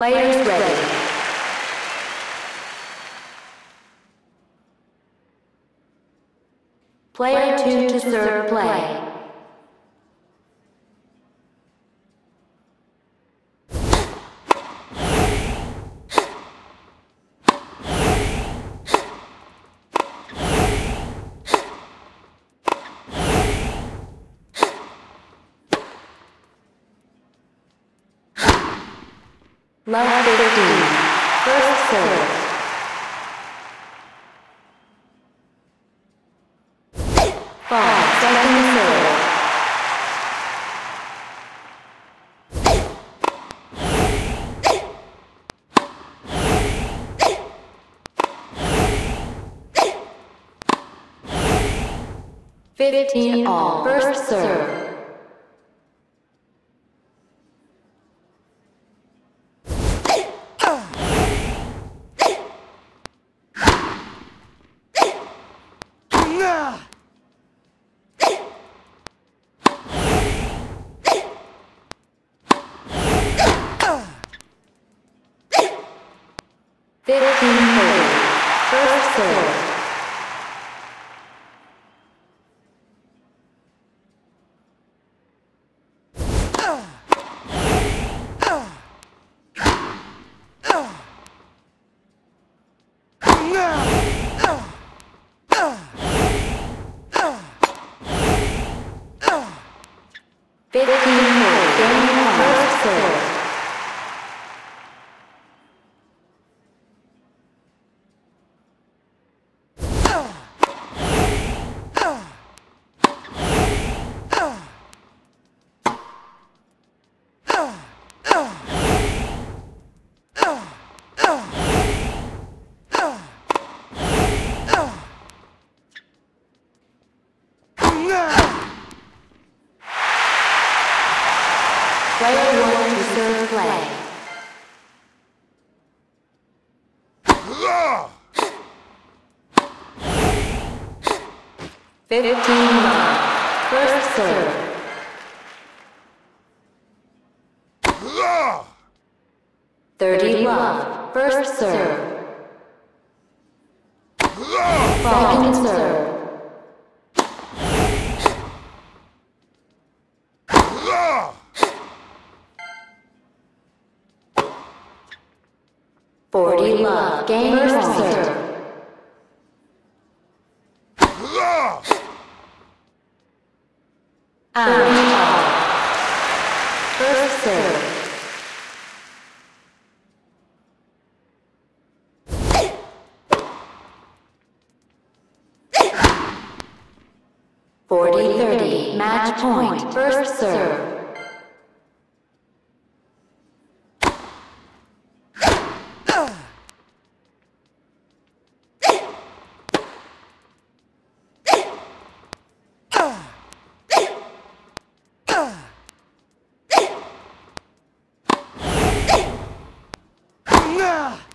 Players ready. Player 2 to serve play. Love 15. First serve. Fifteen all. First serve. Fifteen thirty. First serve. Fifteen forty. Game one. First serve. Player one to serve play. Fifteen love. First serve. Thirty love. First serve. Second serve. Forty love. Game First serve. Thirty. First serve. 30, match point, first serve. Ah!